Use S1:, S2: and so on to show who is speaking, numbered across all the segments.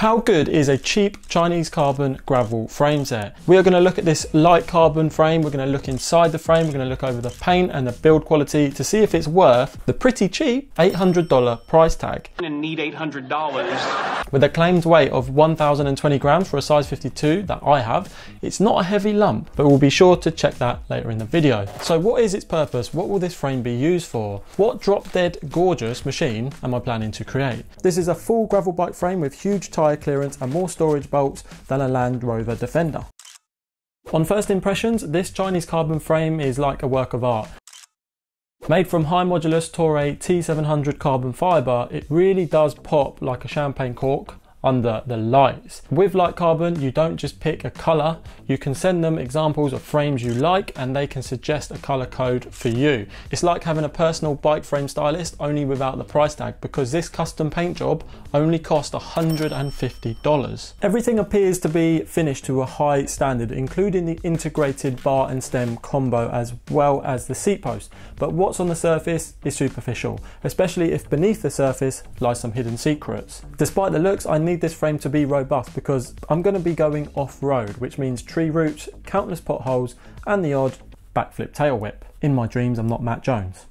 S1: How good is a cheap Chinese carbon gravel frame set? We are going to look at this LightCarbon frame, we're going to look inside the frame, we're going to look over the paint and the build quality to see if it's worth the pretty cheap $800 price tag.
S2: and need $800.
S1: With a claimed weight of 1020 grams for a size 52 that I have, it's not a heavy lump, but we'll be sure to check that later in the video. So what is its purpose? What will this frame be used for? What drop dead gorgeous machine am I planning to create? This is a full gravel bike frame with huge clearance and more storage bolts than a Land Rover Defender. On first impressions, this Chinese carbon frame is like a work of art. Made from high modulus Toray T700 carbon fibre, it really does pop like a champagne cork under the lights. With LightCarbon, you don't just pick a color, you can send them examples of frames you like and they can suggest a color code for you. It's like having a personal bike frame stylist only without the price tag because this custom paint job only cost $150. Everything appears to be finished to a high standard, including the integrated bar and stem combo as well as the seat post. But what's on the surface is superficial, especially if beneath the surface lie some hidden secrets. Despite the looks, I need this frame to be robust because I'm going to be going off-road, which means tree roots, countless potholes, and the odd backflip tail whip. In my dreams, I'm not Matt Jones.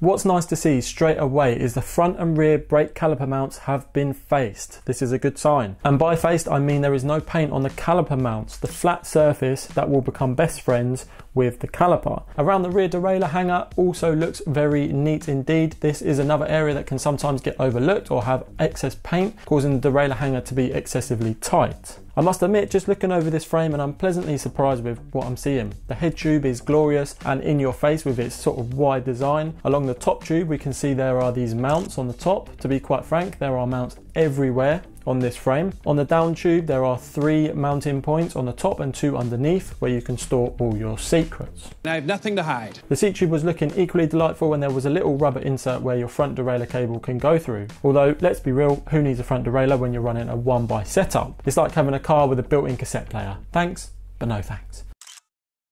S1: What's nice to see straight away is the front and rear brake caliper mounts have been faced. This is a good sign. And by faced, I mean there is no paint on the caliper mounts, the flat surface that will become best friends with the caliper. Around the rear derailleur hanger also looks very neat indeed. This is another area that can sometimes get overlooked or have excess paint, causing the derailleur hanger to be excessively tight. I must admit, just looking over this frame and I'm pleasantly surprised with what I'm seeing. The head tube is glorious and in your face with its sort of wide design. Along the top tube, we can see there are these mounts on the top. To be quite frank, there are mounts everywhere on this frame. On the down tube, there are three mounting points on the top and two underneath where you can store all your secrets.
S2: I have nothing to hide.
S1: The seat tube was looking equally delightful when there was a little rubber insert where your front derailleur cable can go through. Although, let's be real, who needs a front derailleur when you're running a 1x setup? It's like having a car with a built-in cassette player. Thanks, but no thanks.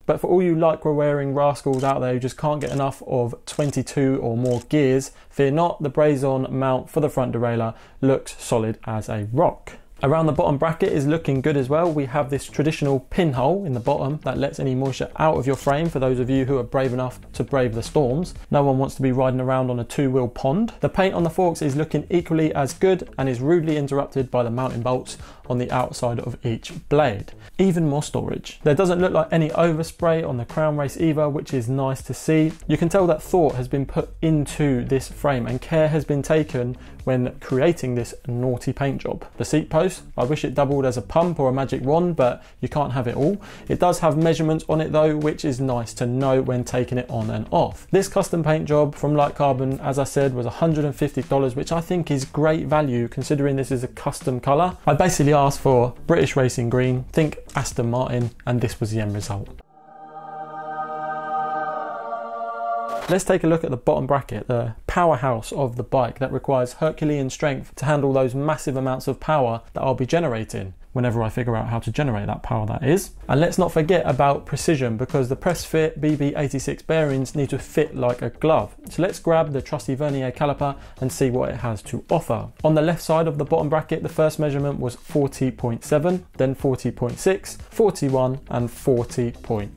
S1: But for all you lycra wearing rascals out there who just can't get enough of 22 or more gears, fear not, the braze-on mount for the front derailleur looks solid as a rock. Around the bottom bracket is looking good as well. We have this traditional pinhole in the bottom that lets any moisture out of your frame for those of you who are brave enough to brave the storms. No one wants to be riding around on a two-wheel pond. The paint on the forks is looking equally as good and is rudely interrupted by the mounting bolts on the outside of each blade. Even more storage. There doesn't look like any overspray on the crown race either, which is nice to see. You can tell that thought has been put into this frame and care has been taken when creating this naughty paint job. The seat post, I wish it doubled as a pump or a magic wand, but you can't have it all. It does have measurements on it though, which is nice to know when taking it on and off. This custom paint job from LightCarbon, as I said, was $150, which I think is great value considering this is a custom colour. I basically asked for British Racing Green, think Aston Martin, and this was the end result. Let's take a look at the bottom bracket, the powerhouse of the bike that requires Herculean strength to handle those massive amounts of power that I'll be generating whenever I figure out how to generate that power that is. And let's not forget about precision because the press fit BB86 bearings need to fit like a glove. So let's grab the trusty vernier caliper and see what it has to offer. On the left side of the bottom bracket, the first measurement was 40.7, then 40.6, 41 and 40.3.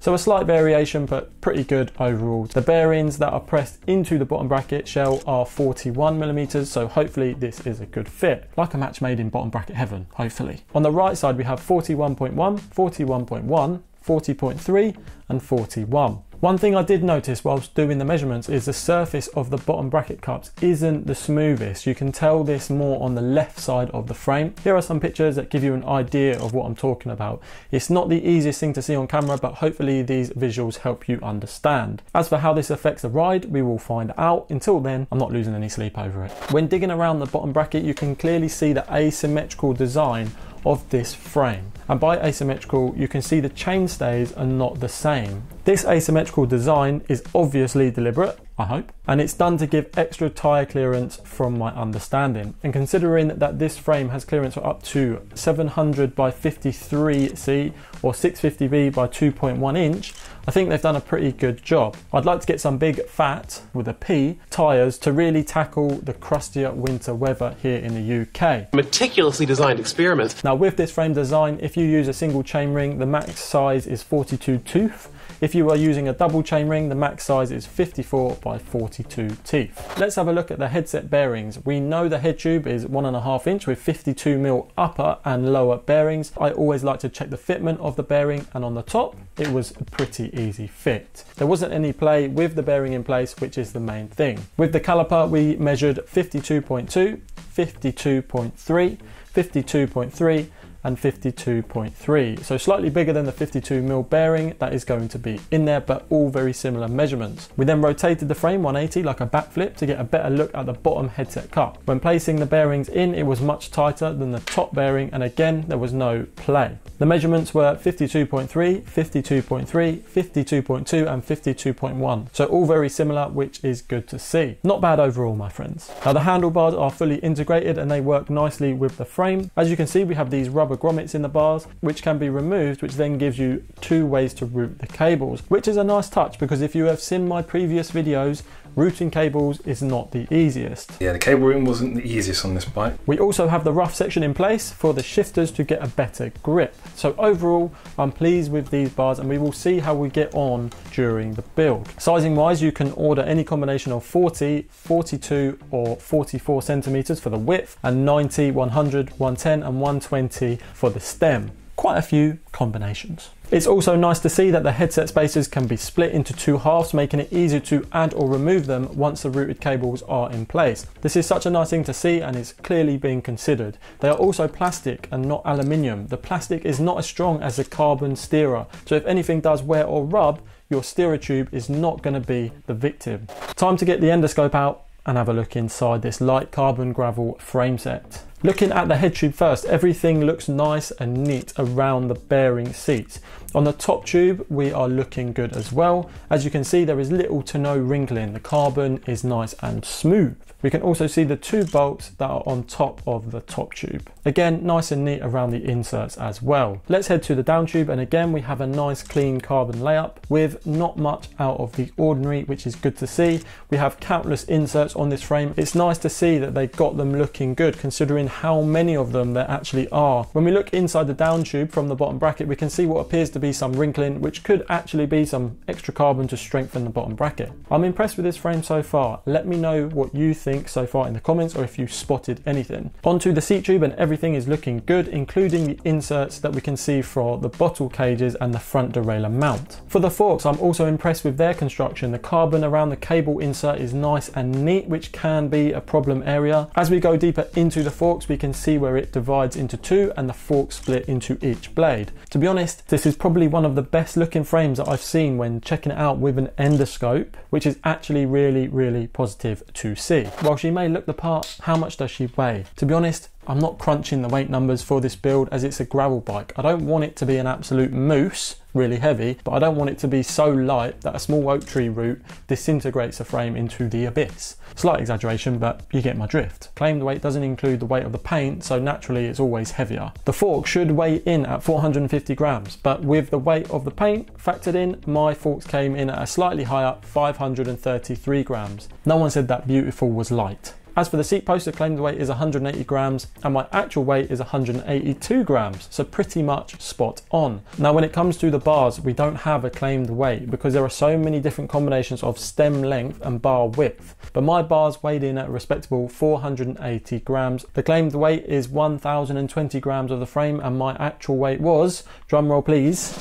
S1: So a slight variation, but pretty good overall. The bearings that are pressed into the bottom bracket shell are 41 millimeters, so hopefully this is a good fit. Like a match made in bottom bracket heaven, hopefully. On the right side, we have 41.1, 41.1, 40.3 and 41. One thing I did notice whilst doing the measurements is the surface of the bottom bracket cups isn't the smoothest. You can tell this more on the left side of the frame. Here are some pictures that give you an idea of what I'm talking about. It's not the easiest thing to see on camera, but hopefully these visuals help you understand. As for how this affects the ride, we will find out. Until then, I'm not losing any sleep over it. When digging around the bottom bracket, you can clearly see the asymmetrical design of this frame. And by asymmetrical, you can see the chainstays are not the same. This asymmetrical design is obviously deliberate, I hope, and it's done to give extra tyre clearance from my understanding. And considering that this frame has clearance for up to 700 by 53C or 650B by 2.1 inch, I think they've done a pretty good job. I'd like to get some big phat, with a P, tyres to really tackle the crustier winter weather here in the UK.
S2: Meticulously designed experiment.
S1: Now with this frame design, if you use a single chainring, the max size is 42 tooth, if you are using a double chainring, the max size is 54 by 42 teeth. Let's have a look at the headset bearings. We know the head tube is one and a half inch with 52 mil upper and lower bearings. I always like to check the fitment of the bearing and on the top, it was a pretty easy fit. There wasn't any play with the bearing in place, which is the main thing. With the caliper, we measured 52.2, 52.3, 52.3, and 52.3. So slightly bigger than the 52 mil bearing that is going to be in there, but all very similar measurements. We then rotated the frame 180 like a backflip to get a better look at the bottom headset cup. When placing the bearings in, it was much tighter than the top bearing, and again, there was no play. The measurements were 52.3, 52.3, 52.2 and 52.1. So all very similar, which is good to see. Not bad overall, my friends. Now the handlebars are fully integrated and they work nicely with the frame. As you can see, we have these rubber grommets in the bars, which can be removed, which then gives you two ways to route the cables, which is a nice touch because if you have seen my previous videos, routing cables is not the easiest.
S3: Yeah, the cable routing wasn't the easiest on this bike.
S1: We also have the rough section in place for the shifters to get a better grip. So overall, I'm pleased with these bars and we will see how we get on during the build. Sizing wise, you can order any combination of 40, 42 or 44 centimeters for the width and 90, 100, 110 and 120 for the stem quite a few combinations. It's also nice to see that the headset spacers can be split into two halves, making it easier to add or remove them once the routed cables are in place. This is such a nice thing to see and is clearly being considered. They are also plastic and not aluminium. The plastic is not as strong as the carbon steerer, so if anything does wear or rub, your steerer tube is not going to be the victim. Time to get the endoscope out and have a look inside this LightCarbon gravel frame set. Looking at the head tube first, everything looks nice and neat around the bearing seats. On the top tube, we are looking good as well. As you can see, there is little to no wrinkling. The carbon is nice and smooth. We can also see the two bolts that are on top of the top tube. Again, nice and neat around the inserts as well. Let's head to the down tube and again we have a nice clean carbon layup with not much out of the ordinary, which is good to see. We have countless inserts on this frame. It's nice to see that they got them looking good considering how many of them there actually are. When we look inside the down tube from the bottom bracket, we can see what appears to be some wrinkling, which could actually be some extra carbon to strengthen the bottom bracket. I'm impressed with this frame so far. Let me know what you think think so far in the comments or if you spotted anything. Onto the seat tube and everything is looking good, including the inserts that we can see for the bottle cages and the front derailleur mount. For the forks, I'm also impressed with their construction. The carbon around the cable insert is nice and neat, which can be a problem area. As we go deeper into the forks, we can see where it divides into two and the forks split into each blade. To be honest, this is probably one of the best looking frames that I've seen when checking it out with an endoscope, which is actually really, really positive to see. While she may look the part, how much does she weigh? To be honest, I'm not crunching the weight numbers for this build as it's a gravel bike. I don't want it to be an absolute moose, really heavy, but I don't want it to be so light that a small oak tree root disintegrates the frame into the abyss. Slight exaggeration, but you get my drift. Claimed weight doesn't include the weight of the paint, so naturally it's always heavier. The fork should weigh in at 450 grams, but with the weight of the paint factored in, my forks came in at a slightly higher 533 grams. No one said that beautiful was light. As for the seat post, the claimed weight is 180 grams and my actual weight is 182 grams, so pretty much spot on. Now when it comes to the bars, we don't have a claimed weight because there are so many different combinations of stem length and bar width, but my bars weighed in at a respectable 480 grams. The claimed weight is 1020 grams of the frame and my actual weight was, drumroll please,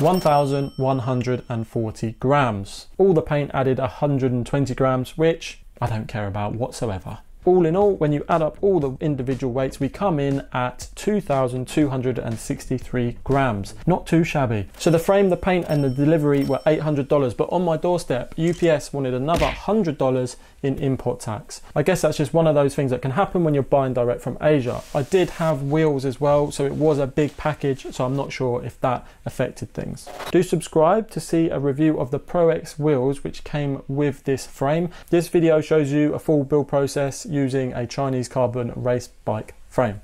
S1: 1,140 grams. All the paint added 120 grams, which I don't care about whatsoever. All in all, when you add up all the individual weights, we come in at 2,263 grams. Not too shabby. So the frame, the paint, and the delivery were $800, but on my doorstep, UPS wanted another $100 in import tax. I guess that's just one of those things that can happen when you're buying direct from Asia. I did have wheels as well, so it was a big package, so I'm not sure if that affected things. Do subscribe to see a review of the Pro X wheels which came with this frame. This video shows you a full build process using a Chinese carbon race bike frame.